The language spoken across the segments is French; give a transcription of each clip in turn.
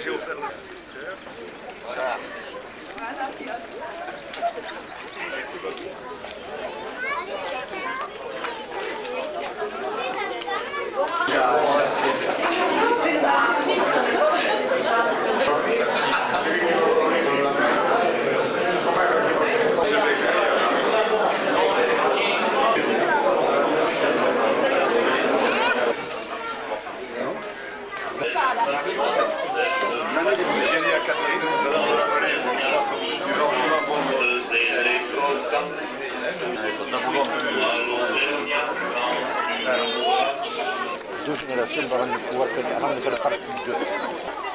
Monsieur le deux générations avant de pouvoir faire, avant de faire partie de.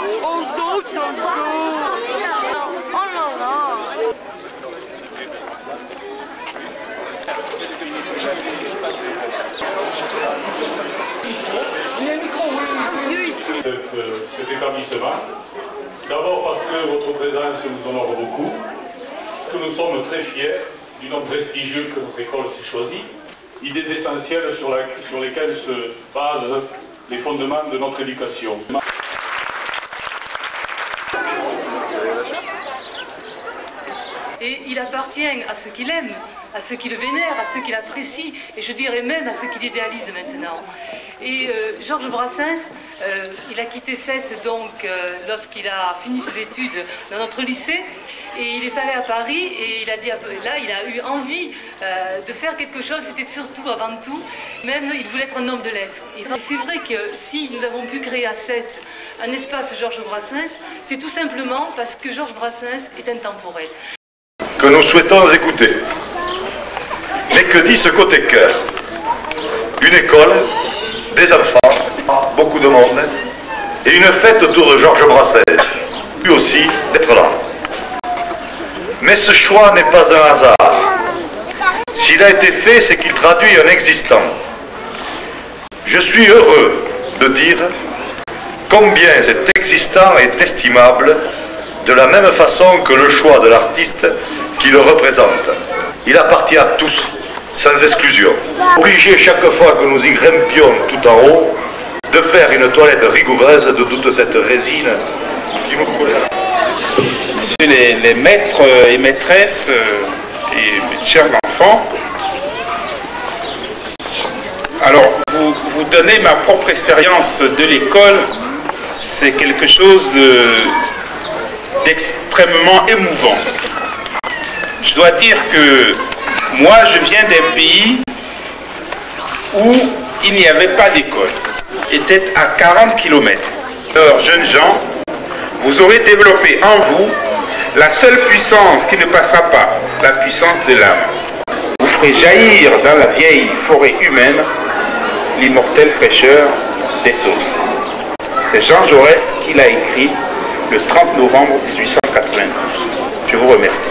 Oh Oh cet établissement. D'abord parce que votre présence nous honore beaucoup, que nous sommes très fiers du nom prestigieux que notre école s'est choisi, idées essentielles sur, la- sur lesquelles se basent les fondements de notre éducation. Et il appartient à ceux qui l'aiment, à ceux qui le vénèrent, à ceux qui l'apprécient, et je dirais même à ceux qui l'idéalisent maintenant. Et euh, Georges Brassens, euh, il a quitté Sète donc euh, lorsqu'il a fini ses études dans notre lycée, et il est allé à Paris et il a dit là il a eu envie de faire quelque chose. C'était surtout avant tout, même il voulait être un homme de lettres. Et c'est vrai que si nous avons pu créer à Sète un espace Georges Brassens, c'est tout simplement parce que Georges Brassens est intemporel. Que nous souhaitons écouter. Mais que dit ce côté cœur? Une école, des enfants, beaucoup de monde, et une fête autour de Georges Brassens, lui aussi d'être là. Mais ce choix n'est pas un hasard. S'il a été fait, c'est qu'il traduit un existant. Je suis heureux de dire combien cet existant est estimable de la même façon que le choix de l'artiste qui le représente. Il appartient à tous, sans exclusion. Obligé chaque fois que nous y grimpions tout en haut, de faire une toilette rigoureuse de toute cette résine qui nous coule les, les maîtres et maîtresses euh, et chers enfants, alors vous, vous donnez ma propre expérience de l'école, c'est quelque chose de- d'extrêmement émouvant. Je dois dire que moi je viens d'un pays où il n'y avait pas d'école, était à 40 km. Alors jeunes gens, vous aurez développé en vous la seule puissance qui ne passera pas, la puissance de l'âme. Vous ferez jaillir dans la vieille forêt humaine l'immortelle fraîcheur des sources. C'est Jean Jaurès qui l'a écrit le 30 novembre 1892. Je vous remercie.